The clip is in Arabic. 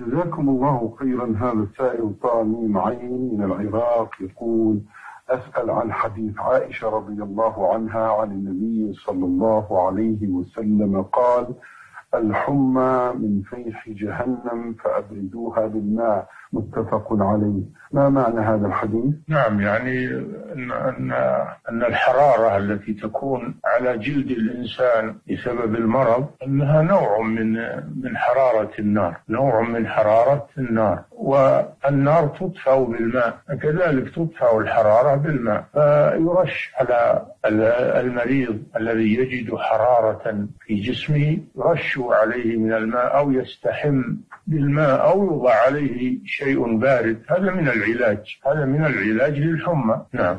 جزاكم الله خيرا. هذا السائل طاميم عين من العراق يقول أسأل عن حديث عائشة رضي الله عنها عن النبي صلى الله عليه وسلم قال الحمى من فيح جهنم فأبردوها بالماء. متفق عليه. ما معنى هذا الحديث؟ نعم يعني أن, أن, أن الحرارة التي تكون على جلد الإنسان بسبب المرض أنها نوع من من حرارة النار نوع من حرارة النار. والنار تطفأ بالماء كذلك تطفأ الحرارة بالماء. فيرش على المريض الذي يجد حرارة في جسمه يرش عليه من الماء أو يستحم بالماء أو يوضع عليه شيء بارد. هذا من العلاج. هذا من العلاج للحمى. نعم.